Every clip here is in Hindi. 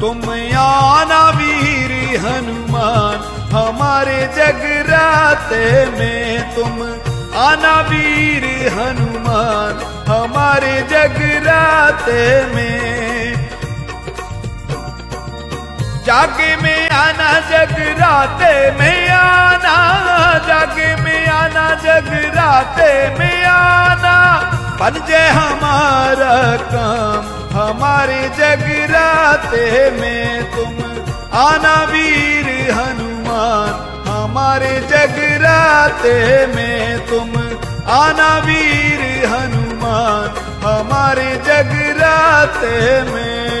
तुम आना वीर हनुमान, हमारे जगराते में तुम आना वीर हनुमान, हमारे जगराते में। जागे में आना जगराते में आना, जागे में आना जगराते में आना। बन जाए हमारा काम, हमारे जगराते में तुम। आना वीर हनुमान, हमारे जगराते में तुम। आना वीर हनुमान, हमारे जगराते में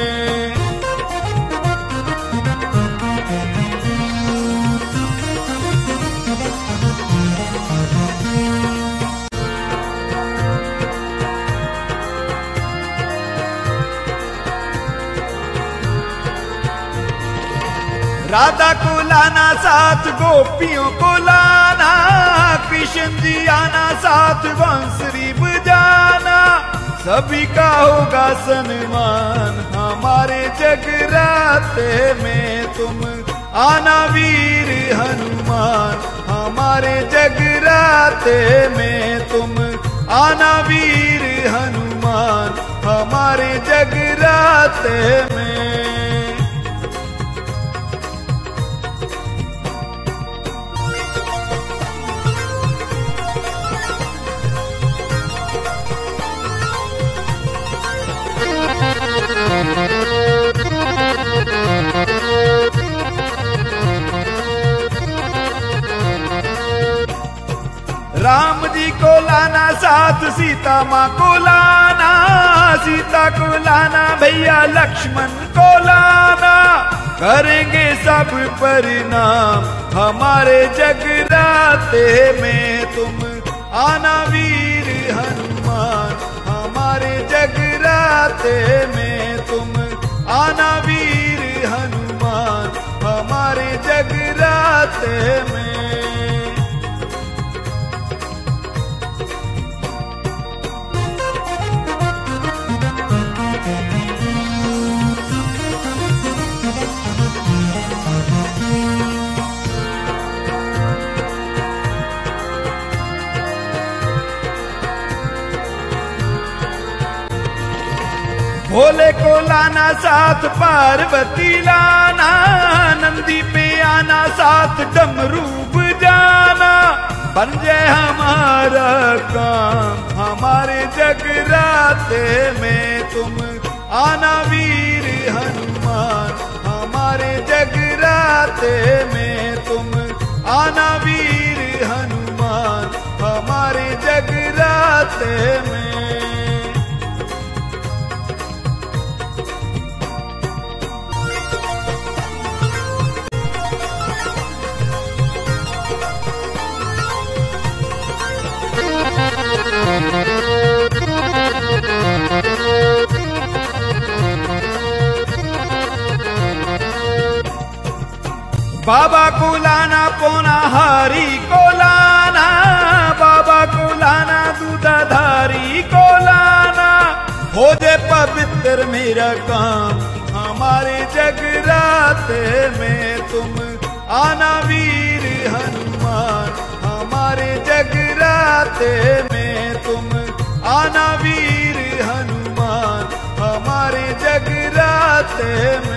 राधा को लाना, साथ गोपियों को लाना, कृष्ण जी आना, साथ बांसुरी बजाना सभी का होगा सन्मान, हमारे जगराते में तुम आना वीर हनुमान। हमारे जगराते में तुम आना वीर हनुमान। हमारे जगराते में साथ सीता माँ को लाना, सीता को लाना, भैया लक्ष्मण को लाना। करेंगे सब परिणाम हमारे जगराते में। तुम आना वीर हनुमान, हमारे जगराते में। तुम आना वीर हनुमान, हमारे जगराते भोले को लाना साथ, पार्वती लाना, नंदी पे आना साथ डमरू जाना। बन जाए हमारा काम, हमारे जगराते में तुम। आना वीर हनुमान, हमारे जगराते में तुम। आना वीर हनुमान, हमारे जगराते में बाबा को लाना पोना, हारी को लाना, बाबा को लाना, दूधाधारी को लाना। हो जे पवित्र मेरा काम, हमारे जगराते में तुम आना वीर हनुमान। हमारे जगराते में तुम आना वीर हनुमान। हमारे जगराते में